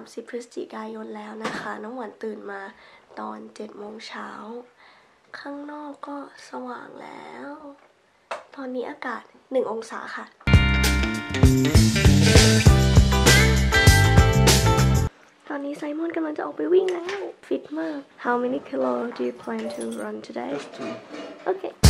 30 พฤศจิกายนแล้วนะคะ น้องหวานตื่นมาตอน7โมงเช้า ข้างนอกก็สว่างแล้ว ตอนนี้อากาศ 1 องศาค่ะ ตอนนี้ไซมอนกำลังจะออกไปวิ่งแล้ว ฟิตมาก How many kilo do you plan to run today Just two. Okay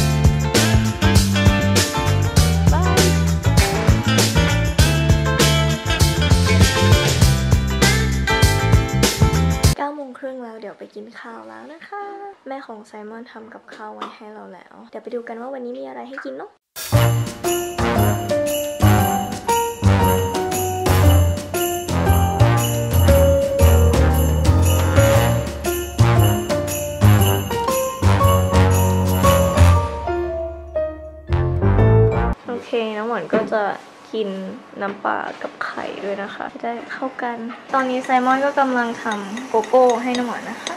เดี๋ยวไปกินข้าวแล้วนะคะ แม่ของไซมอนทำกับข้าวไว้ให้เราแล้ว เดี๋ยวไปดูกันว่าวันนี้มีอะไรให้กินเนาะโอเคน้ำหวานก็จะ กินน้ำปลากับไข่ด้วยนะคะจะได้เข้ากัน ตอนนี้ไซมอนก็กำลังทำโกโก้ให้น้ำหวานนะคะ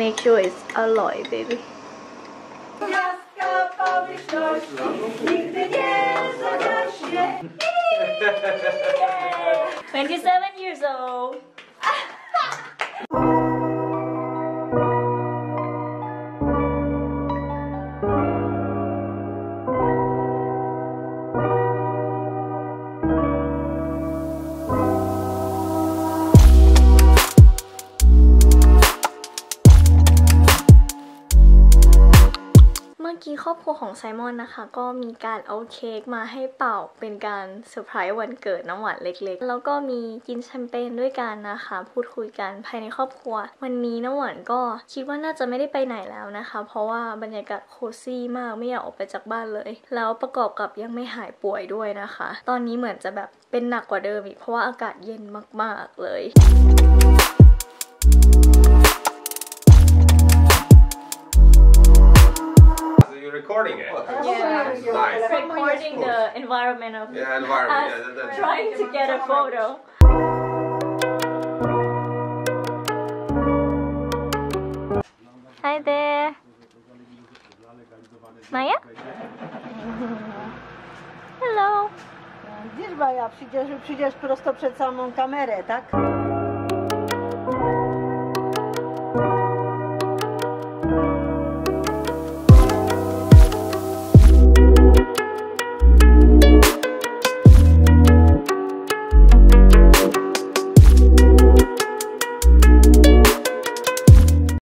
make sure it's อร่อย baby Twenty-seven years old. เมื่อกี้ครอบครัวของไซมอนนะคะ ก็มีการเอาเค้กมาให้เป่าเป็นการเซอร์ไพรส์วันเกิดน้ำหวานเล็กๆ แล้วก็มีกินแชมเปญด้วยกันนะคะ พูดคุยกันภายในครอบครัว วันนี้น้ำหวานก็คิดว่าน่าจะไม่ได้ไปไหนแล้วนะคะ เพราะว่าบรรยากาศ cozy มากไม่อยากออกไปจากบ้านเลย แล้วประกอบกับยังไม่หายป่วยด้วยนะคะ ตอนนี้เหมือนจะแบบเป็นหนักกว่าเดิมอีกเพราะว่าอากาศเย็นมาก ๆเลย recording it? Yeah. Nice. recording the environment of Yeah, environment. Yeah, that, that's trying to get a photo. Hi there. Maya? Hello. Widzisz, Baja, przyjdziesz, przyjdziesz prosto przed samą kamerę, tak?